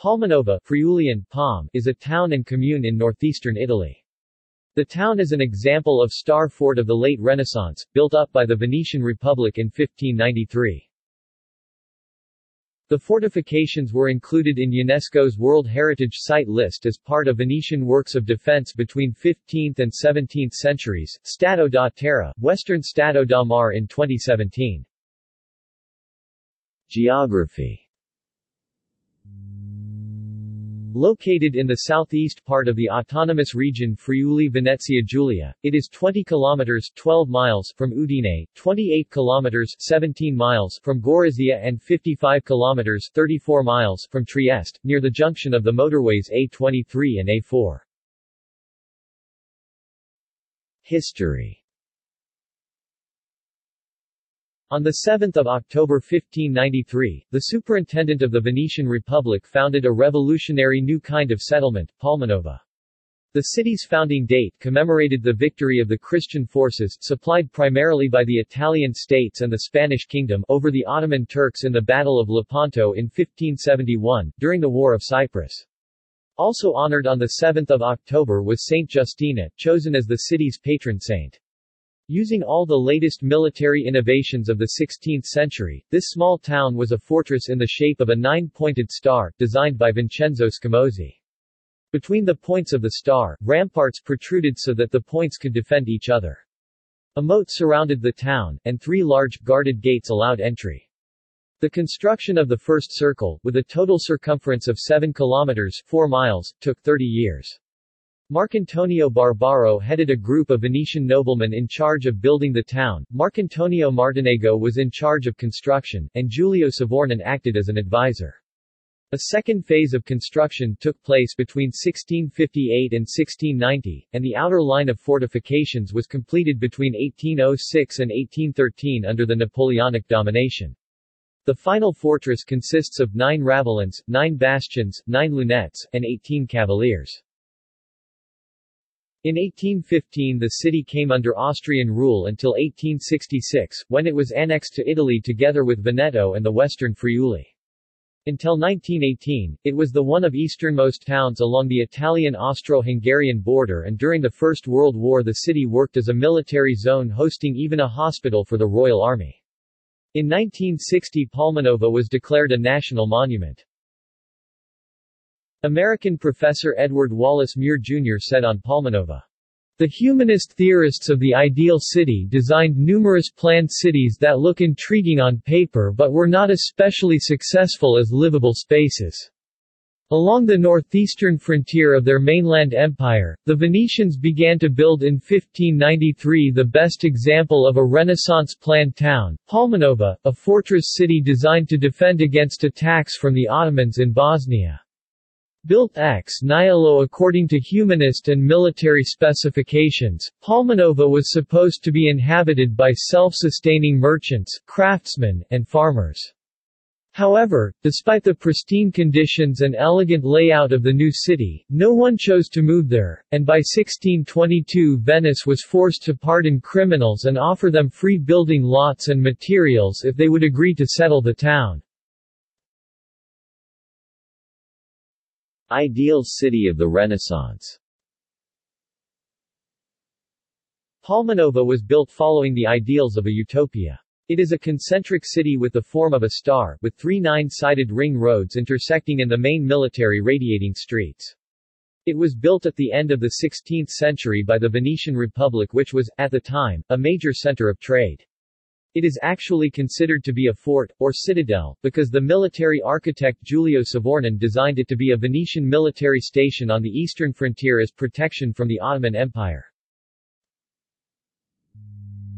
Palmanova Friulian, Palme, is a town and comune in northeastern Italy. The town is an example of star fort of the late Renaissance, built up by the Venetian Republic in 1593. The fortifications were included in UNESCO's World Heritage Site list as part of Venetian works of defense between 15th and 17th centuries. Stato da Terra, Western Stato da Mar in 2017. Geography Located in the southeast part of the autonomous region Friuli-Venezia Giulia, it is 20 kilometers 12 miles from Udine, 28 kilometers 17 miles from Gorizia and 55 kilometers 34 miles from Trieste, near the junction of the motorways A23 and A4. History On 7 October 1593, the superintendent of the Venetian Republic founded a revolutionary new kind of settlement, Palmanova. The city's founding date commemorated the victory of the Christian forces, supplied primarily by the Italian states and the Spanish kingdom, over the Ottoman Turks in the Battle of Lepanto in 1571, during the War of Cyprus. Also honored on 7 October was Saint Justina, chosen as the city's patron saint. Using all the latest military innovations of the 16th century, this small town was a fortress in the shape of a nine-pointed star, designed by Vincenzo Scamozzi. Between the points of the star, ramparts protruded so that the points could defend each other. A moat surrounded the town, and three large, guarded gates allowed entry. The construction of the first circle, with a total circumference of 7 kilometers 4 miles, took 30 years. Marcantonio Barbaro headed a group of Venetian noblemen in charge of building the town, Marcantonio Martinengo was in charge of construction, and Giulio Savorgnan acted as an advisor. A second phase of construction took place between 1658 and 1690, and the outer line of fortifications was completed between 1806 and 1813 under the Napoleonic domination. The final fortress consists of nine ravelins, nine bastions, nine lunettes, and 18 cavaliers. In 1815 the city came under Austrian rule until 1866, when it was annexed to Italy together with Veneto and the western Friuli. Until 1918, it was the one of easternmost towns along the Italian-Austro-Hungarian border and during the First World War the city worked as a military zone hosting even a hospital for the Royal Army. In 1960 Palmanova was declared a national monument. American professor Edward Wallace Muir Jr. said on Palmanova, the humanist theorists of the ideal city designed numerous planned cities that look intriguing on paper but were not especially successful as livable spaces. Along the northeastern frontier of their mainland empire, the Venetians began to build in 1593 the best example of a Renaissance planned town, Palmanova, a fortress city designed to defend against attacks from the Ottomans in Bosnia. Built ex nihilo according to humanist and military specifications, Palmanova was supposed to be inhabited by self-sustaining merchants, craftsmen, and farmers. However, despite the pristine conditions and elegant layout of the new city, no one chose to move there, and by 1622 Venice was forced to pardon criminals and offer them free building lots and materials if they would agree to settle the town. Ideal city of the Renaissance Palmanova was built following the ideals of a utopia. It is a concentric city with the form of a star, with three nine-sided ring roads intersecting in the main military radiating streets. It was built at the end of the 16th century by the Venetian Republic which was, at the time, a major center of trade. It is actually considered to be a fort, or citadel, because the military architect Giulio Savorgnan designed it to be a Venetian military station on the eastern frontier as protection from the Ottoman Empire.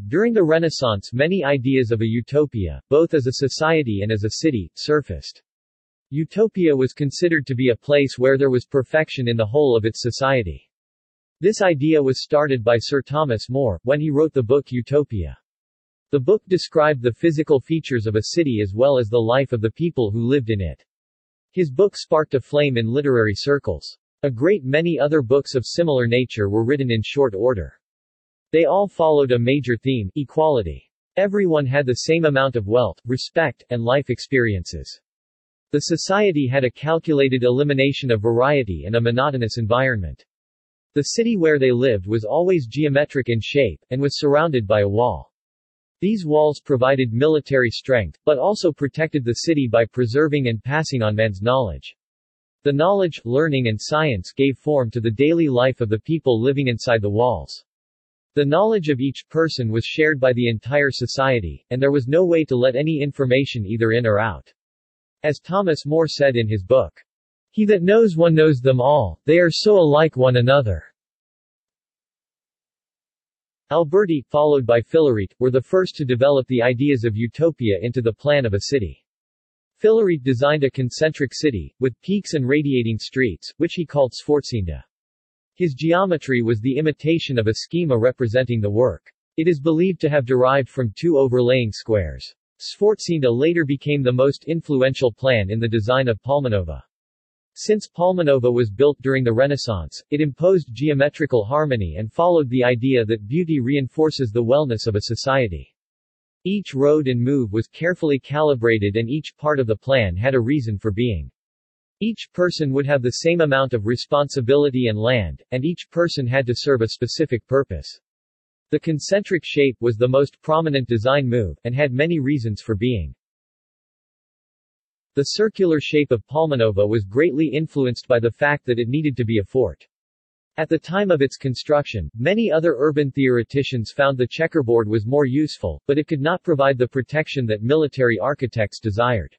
During the Renaissance many ideas of a utopia, both as a society and as a city, surfaced. Utopia was considered to be a place where there was perfection in the whole of its society. This idea was started by Sir Thomas More, when he wrote the book Utopia. The book described the physical features of a city as well as the life of the people who lived in it. His book sparked a flame in literary circles. A great many other books of similar nature were written in short order. They all followed a major theme, equality. Everyone had the same amount of wealth, respect, and life experiences. The society had a calculated elimination of variety and a monotonous environment. The city where they lived was always geometric in shape, and was surrounded by a wall. These walls provided military strength, but also protected the city by preserving and passing on men's knowledge. The knowledge, learning and science gave form to the daily life of the people living inside the walls. The knowledge of each person was shared by the entire society, and there was no way to let any information either in or out. As Thomas More said in his book, He that knows one knows them all, they are so alike one another. Alberti, followed by Filarete, were the first to develop the ideas of utopia into the plan of a city. Filarete designed a concentric city, with peaks and radiating streets, which he called Sforzinda. His geometry was the imitation of a schema representing the work. It is believed to have derived from two overlaying squares. Sforzinda later became the most influential plan in the design of Palmanova. Since Palmanova was built during the Renaissance, it imposed geometrical harmony and followed the idea that beauty reinforces the wellness of a society. Each road and move was carefully calibrated and each part of the plan had a reason for being. Each person would have the same amount of responsibility and land, and each person had to serve a specific purpose. The concentric shape was the most prominent design move, and had many reasons for being. The circular shape of Palmanova was greatly influenced by the fact that it needed to be a fort. At the time of its construction, many other urban theoreticians found the checkerboard was more useful, but it could not provide the protection that military architects desired.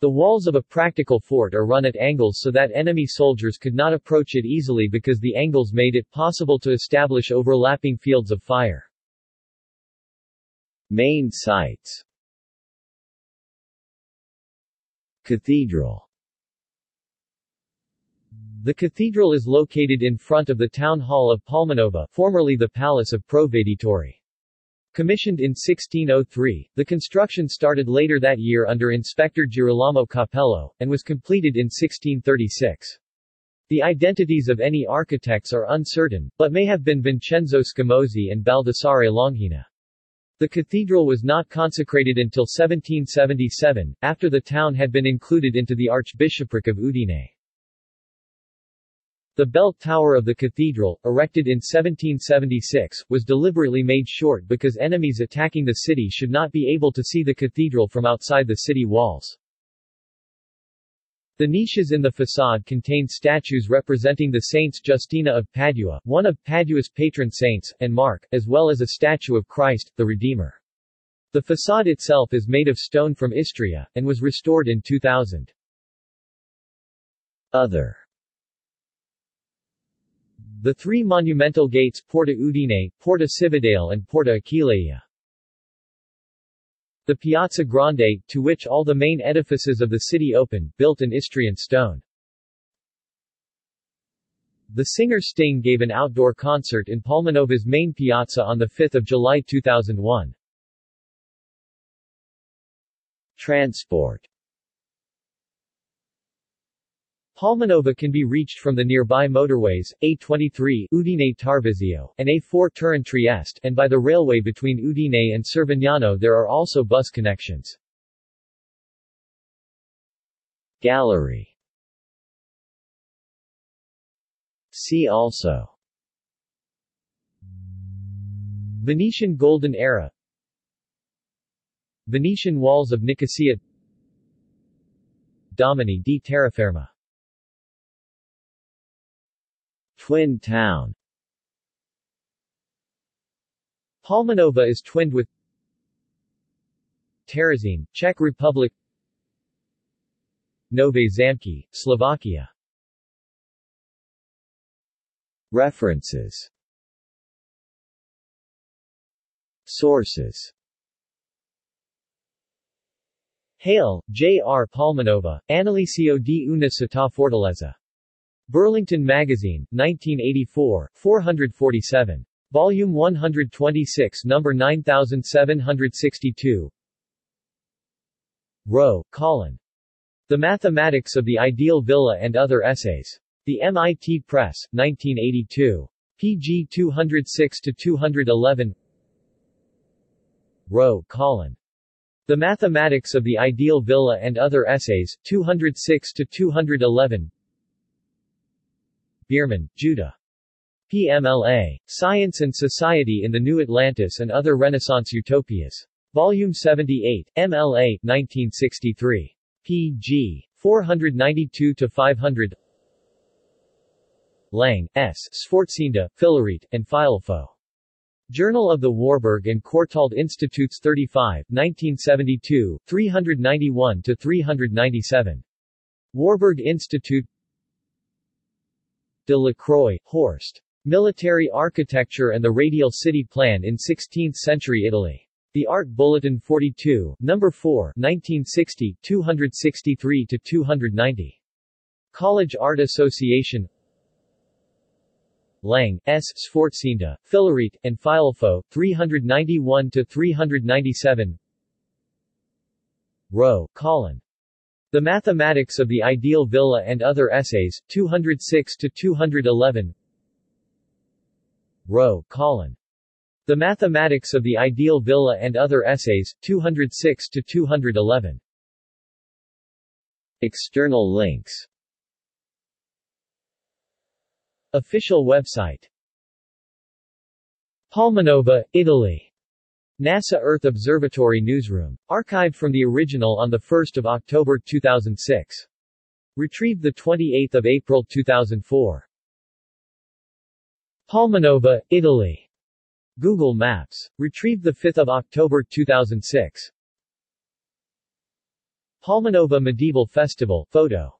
The walls of a practical fort are run at angles so that enemy soldiers could not approach it easily because the angles made it possible to establish overlapping fields of fire. Main sites Cathedral The cathedral is located in front of the town hall of Palmanova formerly the Palace of Provveditori. Commissioned in 1603, the construction started later that year under Inspector Girolamo Capello, and was completed in 1636. The identities of any architects are uncertain, but may have been Vincenzo Scamozzi and Baldassare Longhena. The cathedral was not consecrated until 1777, after the town had been included into the Archbishopric of Udine. The bell tower of the cathedral, erected in 1776, was deliberately made short because enemies attacking the city should not be able to see the cathedral from outside the city walls. The niches in the facade contain statues representing the saints Justina of Padua, one of Padua's patron saints, and Mark, as well as a statue of Christ, the Redeemer. The facade itself is made of stone from Istria, and was restored in 2000. Other the three monumental gates Porta Udine, Porta Cividale and Porta Aquileia. The Piazza Grande, to which all the main edifices of the city open, built in Istrian stone. The singer Sting gave an outdoor concert in Palmanova's main piazza on 5 July 2001. Transport Palmanova can be reached from the nearby motorways, A23 Udine Tarvisio, and A4 Turin Trieste, and by the railway between Udine and Cervignano there are also bus connections. Gallery. See also. Venetian Golden Era. Venetian Walls of Nicosia. Domini di Terraferma Twin town Palmanova is twinned with Terezín, Czech Republic Nové Zámky, Slovakia References Sources Hale, J. R. Palmanova, analisi di una città fortezza. Burlington Magazine, 1984, 447. Volume 126 number 9762 Rowe, Colin. The Mathematics of the Ideal Villa and Other Essays. The MIT Press, 1982. pg 206-211 Rowe, Colin. The Mathematics of the Ideal Villa and Other Essays, 206-211 Bierman, Judah. PMLA. Science and Society in the New Atlantis and Other Renaissance Utopias. Volume 78, MLA, 1963. pg. 492-500 Lang, S. Sforzinda, Filarete, and Filelfo. Journal of the Warburg and Courtauld Institutes 35, 1972, 391-397. Warburg Institute De La Croix, Horst. Military Architecture and the Radial City Plan in 16th-century Italy. The Art Bulletin 42, No. 4, 1960, 263-290. College Art Association Lang, S. Sforzinda, Filarete, and Filelfo, 391-397 Rowe, Colin. The Mathematics of the Ideal Villa and Other Essays, 206-211 Rowe, Colin. The Mathematics of the Ideal Villa and Other Essays, 206-211 External links Official website Palmanova, Italy. NASA Earth Observatory Newsroom. Archived from the original on 1 October 2006. Retrieved 28 April 2004. Palmanova, Italy. Google Maps. Retrieved 5 October 2006. Palmanova Medieval Festival, photo